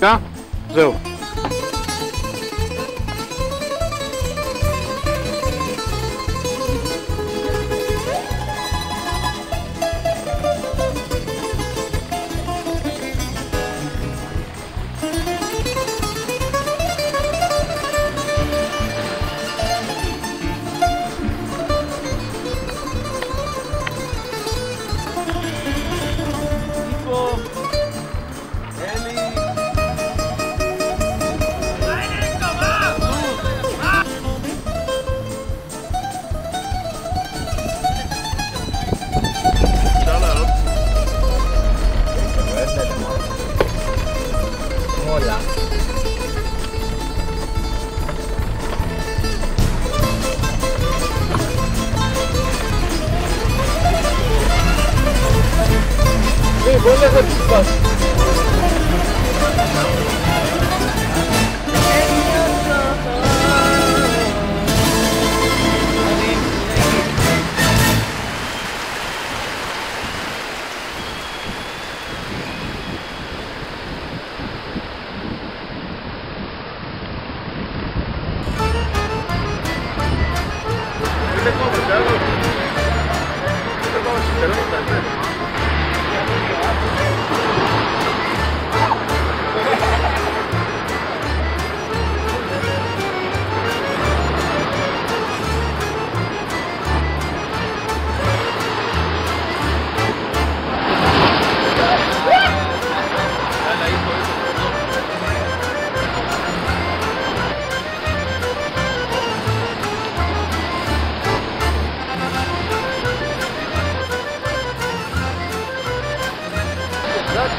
Tá? Zero. olhar. Vem, vamos levar aqui, Thank you.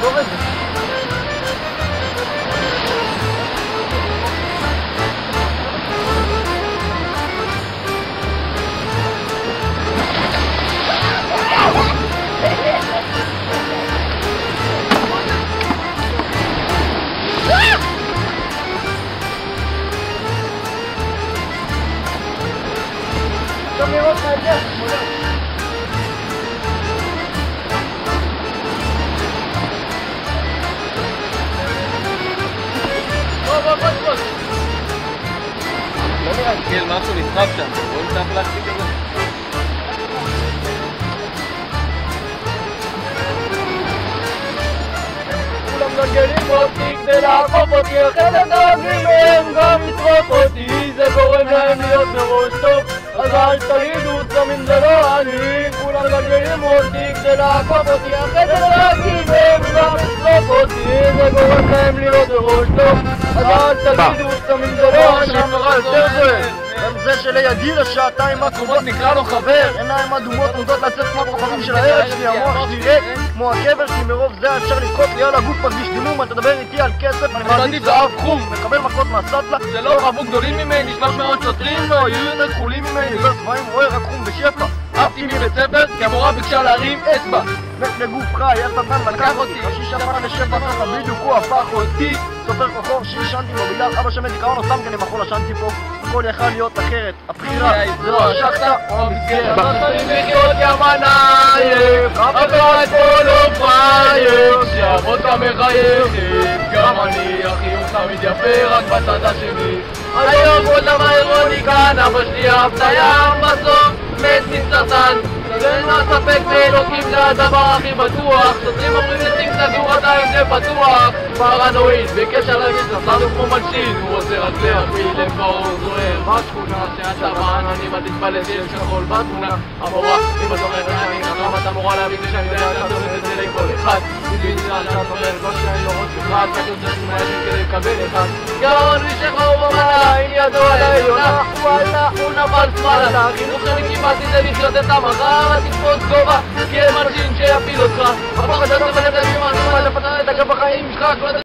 Давай. כן, משהו נסחב שם, רואים את הפלסטיק הזה? כולם מגלגלים אותי כדי לעקוף אותי, אחרת דואגים מהם גם לטרוף אותי, זה גורם להם להיות מראש טוב, אז אל תגידו צמים זה לא אני, כולם מגלגלים אותי כדי לעקוף אותי, אחרת דואגים מהם גם לטרוף אותי, זה גורם להם להיות מראש טוב, אז אל תגידו צמים זה לא אני, גם זה שלידי לשעתיים הקרובות נקרא לו חבר. עיניים אדומות נוטות לצאת כמו הכוכבים של הערב שלי המוח שלי ריק כמו הקבר שלי מרוב זה אפשר לבכות לי על הגוף מרגיש דימום. אתה תדבר איתי על כסף אני מעדיף זהב חום מקבל מכות מהסטלה. זה לא רבו גדולים ממני, 300 שוטרים לא יהיו יותר כחולים ממני. לא צבעים רואה רק חום בשפע. עפתי מבית ספר כי המורה ביקשה להרים אצבע. מת לגוף חי, השטן לקח אותי. קשיש עפר לשבע ככה בדיוק הוא הפך אותי. סופר כוכב שעישנתי בו בגלל אבא שם דיכאון או סתם כי אני מחול עשנתי פה הכל יכל להיות אחרת. הבחירה. זה לא השחטה או המסגרת צריכים לחיות יא מנאייך, אף אחד פה לא שיעבוד גם מחייכת, גם אני, החיוך תמיד יפה רק בצד השני. היום כל דבר אירוני כאן, אבא שלי את בסוף מת מסרטן. אין לה ספק באלוקים זה הדבר הכי בטוח. שוטרים אומרים לשים עדיין זה בטוח פרנואיד בקשר למיס נסענו כמו מלשין הוא רוצה רק להפיל את ברור זוהר בשכונה שהצבא אני בתתפלא שיש כחול בתמונה המורה היא בזוכרת אני חכם את המורה להבין שאני יודע שאת אחד. זה שאת אומרת לא שאני לא רוצה כתוב זה תמונה של כדי לקבל אחד גאון משחור במנה עם ידו על העליונה. וואלה הוא נפל שמאלה. החינוך שאני קיבלתי זה לחיות את המחר תקפוץ גובה כי אין מלשין שיפיל אותך. הפחד הזה מה אתה פתר את הגב בחיים שלך